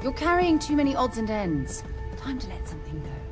You're carrying too many odds and ends. Time to let something go.